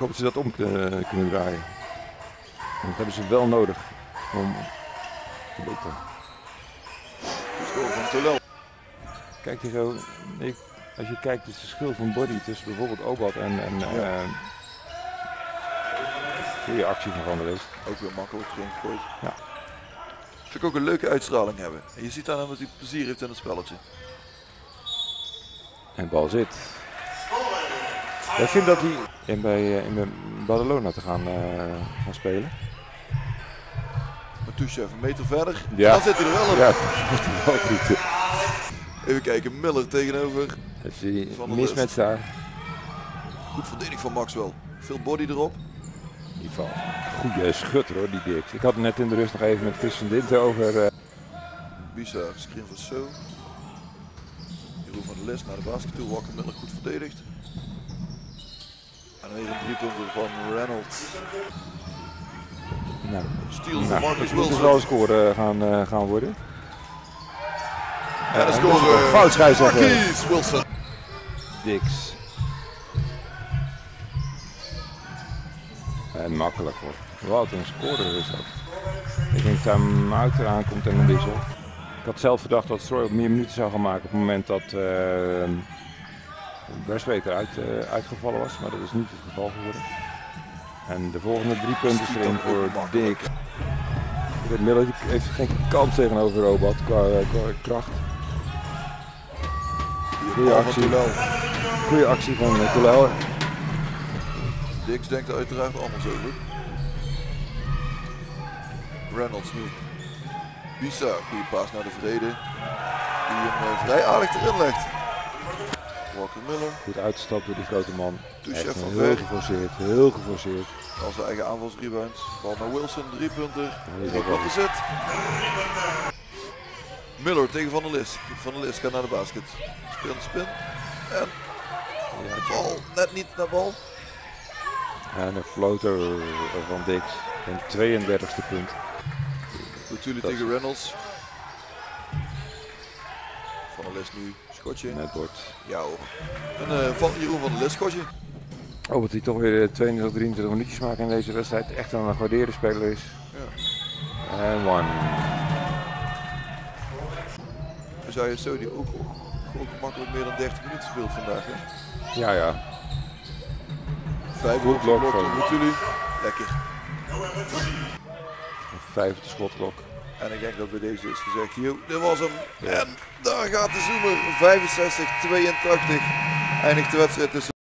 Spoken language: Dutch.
hoop dat ze dat om kunnen, kunnen draaien. Dat hebben ze wel nodig om te van Tulel. Kijk je zo, ik, als je kijkt het verschil van body tussen bijvoorbeeld Obat en, en Ja. eh, goede actie van Van der Leest. Ook weer makkelijk gegooid. Ja. Vind ik ook een leuke uitstraling hebben. En je ziet aan hem dat hij plezier heeft in het spelletje. En bal zit. Ik vind dat hij in bij, eh, in bij Badalona te gaan, eh, gaan spelen. Maar Tushev een meter verder. Ja. Dan zit hij er wel op. Ja, dat is wel goed. Even kijken, Miller tegenover. Van mismatch daar. Goed verdedigd van Maxwell. Veel body erop. In ieder geval, goede schutter hoor, die Dix. Ik had het net in de rust nog even met Christian Dinten over. eh, Bizar, screen van zo. Jeroen van der List naar de basket toe. Walker Miller goed verdedigd. En weer een driepunter van Reynolds. nou, Steal van nou, Marcus het moet dus Wilson. wel een score eh, gaan, eh, gaan worden. En de dat is score. een fout. Marquise Wilson. Dix. En makkelijk hoor. Wat een score is dat. Ik denk dat hem uit eraan komt en een wissel. Ik had zelf gedacht dat Stroy op meer minuten zou gaan maken op het moment dat uh, Braithwaite eruit eh, uitgevallen was. Maar dat is niet het geval geworden. En de volgende drie punten is erin voor Dick. Miller heeft geen kans tegenover Robat qua, qua kracht. Van actie. Goeie actie van uh, Tulel. Dix denkt uiteraard anders over. Reynolds nu. Bisa, goede paas naar de vrede. Die hem eh, vrij aardig erin legt. Walker Miller. Goed uitgestapt door die grote man. Touche van heel geforceerd, heel geforceerd. Als zijn eigen aanvalsrebounds. Bal naar Wilson, drie punten. is Drie punten zit. Miller tegen Van der Lis. Van der Lis gaat naar de basket. Spin, spin. En Ja, bal net niet naar bal. en een floater van Dix. Een 32e punt. Natuurlijk tegen Reynolds. Van der Lis nu. Schotje. Net wordt. Ja hoor. En eh, van Jeroen van der Lis schotje. Oh, dat hij toch weer eh, 22, 23 minuutjes maakt in deze wedstrijd. Echt een gewaardeerde speler is. Ja. En one. Dan zou je zo die ook, ook, makkelijk meer dan 30 minuten speelt vandaag. Hè? Ja, ja. Vijf Goed blok van- Mutulu. Lekker. Vijfde schotklok. En ik denk dat bij deze is gezegd, yo, dit was hem. En daar gaat de zoomer. 65-82 eindigt de wedstrijd tussen